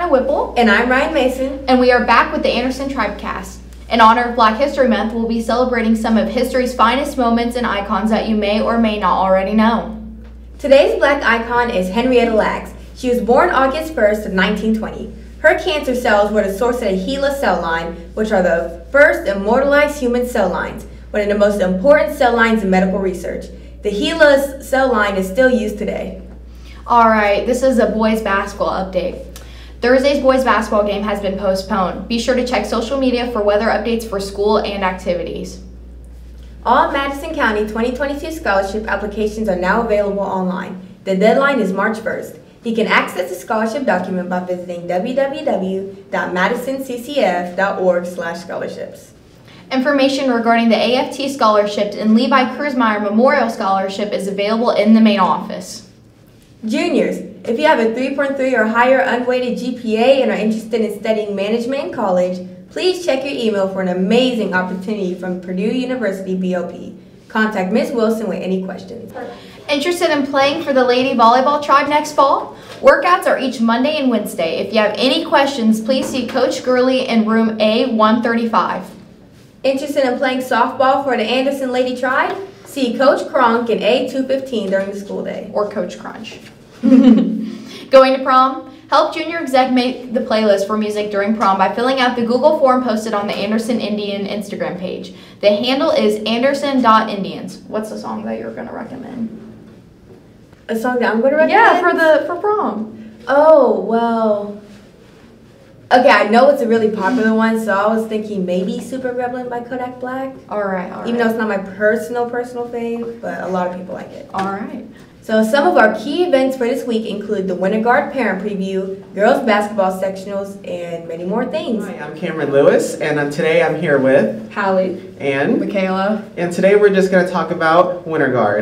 Hannah Whipple, And I'm Ryan Mason. and we are back with the Anderson Tribecast. In honor of Black History Month, we'll be celebrating some of history's finest moments and icons that you may or may not already know. Today's black icon is Henrietta Lacks. She was born August 1st of 1920. Her cancer cells were the source of the HeLa cell line, which are the first immortalized human cell lines, one of the most important cell lines in medical research. The HeLa cell line is still used today. All right, this is a boys basketball update. Thursday's boys basketball game has been postponed. Be sure to check social media for weather updates for school and activities. All Madison County 2022 scholarship applications are now available online. The deadline is March 1st. You can access the scholarship document by visiting www.madisonccf.org/scholarships. Information regarding the AFT scholarships and Levi Kurzmeyer Memorial Scholarship is available in the main office. Juniors, if you have a 3.3 or higher unweighted GPA and are interested in studying management in college, please check your email for an amazing opportunity from Purdue University BOP. Contact Ms. Wilson with any questions. Interested in playing for the Lady Volleyball Tribe next fall? Workouts are each Monday and Wednesday. If you have any questions, please see Coach Gurley in room A135. Interested in playing softball for the Anderson Lady Tribe? See Coach Kronk in A215 during the school day. or Coach Crunch. Going to prom? Help junior exec make the playlist for music during prom by filling out the Google form posted on the Anderson Indian Instagram page. The handle is anderson.indians. What's the song that you're going to recommend? A song that I'm going to recommend? Yeah, for the for prom. Oh, well. Okay, I know it's a really popular one, so I was thinking maybe Super Gremlin by Kodak Black. All right, all right. Even though it's not my personal, personal fave, but a lot of people like it. all right. So some of our key events for this week include the Winter Guard Parent Preview, girls basketball sectionals, and many more things. Hi, I'm Cameron Lewis, and um, today I'm here with Hallie. And... Michaela. and today we're just going to talk about Winter Guard.